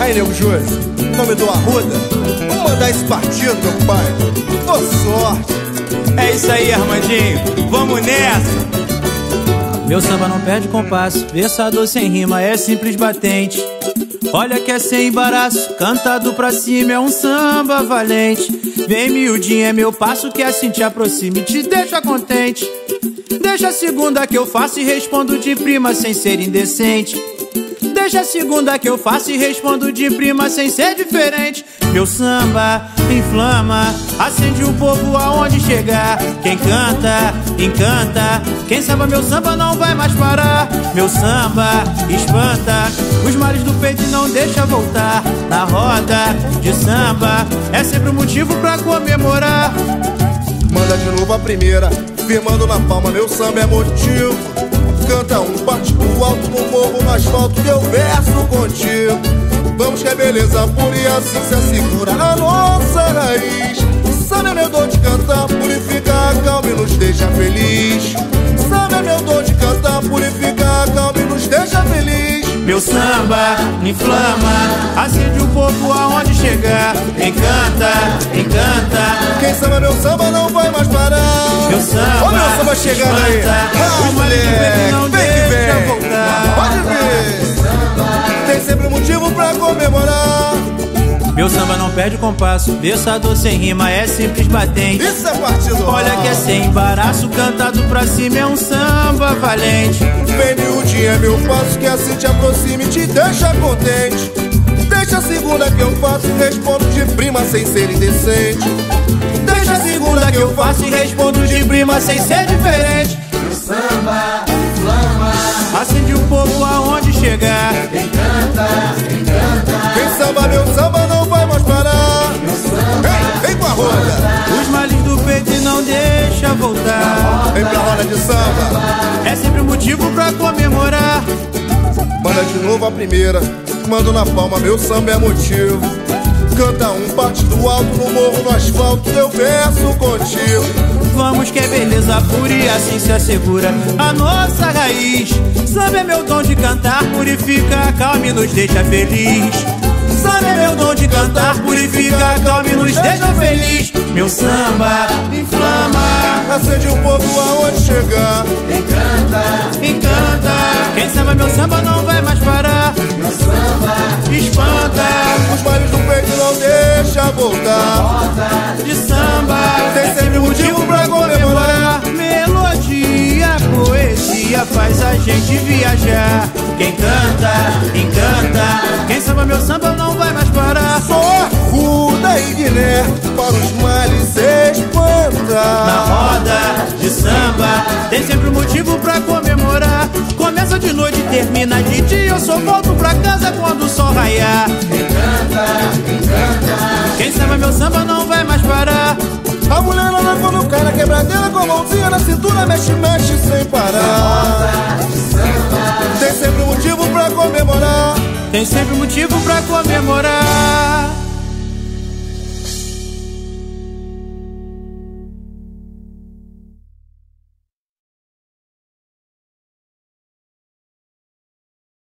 Aí, nego Josi, nome do Arruda, vamos mandar esse partido, meu pai. Tô sorte. É isso aí, Armandinho, vamos nessa. Meu samba não perde compasso, versador sem rima é simples batente. Olha que é sem embaraço, cantado pra cima é um samba valente. Vem miudinho, é meu passo que assim te aproxima e te deixa contente. Deixa a segunda que eu faço e respondo de prima sem ser indecente. Deixa a segunda que eu faço e respondo de prima sem ser diferente. Meu samba inflama, acende o povo aonde chegar. Quem canta, encanta. Quem samba meu samba não vai mais parar. Meu samba espanta os males do peito não deixa voltar. Na roda de samba é sempre um motivo pra comemorar. Manda de novo a primeira, firmando na palma, meu samba é motivo contigo Vamos que é beleza pura e assim se assegura a nossa raiz. Sabe meu dom de cantar, purificar, calma e nos deixa feliz. Sabe meu dom de cantar, purificar, calma e nos deixa feliz. Meu samba inflama, acende o povo aonde chegar Encanta, encanta. Quem samba meu samba não vai mais parar. Meu samba, o samba chegando aí. Os males comemorar Meu samba não perde compasso, versador sem rima é simples batente. Isso é partido Olha que é sem embaraço, cantado pra cima é um samba valente. Miudinho é meu passo que assim te aproxima e te deixa contente Deixa a segunda que eu faço e respondo de prima sem ser indecente Deixa a segunda que eu faço e respondo de prima sem ser diferente. O samba inflama, Acende o povo aonde chegar. De samba É sempre um motivo pra comemorar. Manda de novo a primeira Mando na palma, meu samba é motivo Canta um parte do alto no morro, no asfalto Eu verso contigo Vamos que é beleza pura e assim se assegura a nossa raiz. Samba é meu dom de cantar, purifica, calma e nos deixa feliz. Samba é meu dom de cantar, purifica, calma e nos deixa feliz. Meu samba Acende o povo aonde chegar Encanta, encanta. Quem samba meu samba não vai mais parar. meu samba, Espanta Os males do peito não deixa voltar de samba. Tem sempre motivo pra comemorar Melodia, poesia faz a gente viajar. Quem canta, encanta. Quem samba meu samba não vai mais parar. Só Ruda e Guiné Para os tem sempre um motivo pra comemorar. Começa de noite e termina de dia. Eu só volto pra casa quando o sol raiar. Quem samba meu samba não vai mais parar. A mulher ela quando cai na quebradeira Com a mãozinha na cintura mexe, mexe sem parar Tem sempre um motivo pra comemorar Tem sempre um motivo pra comemorar.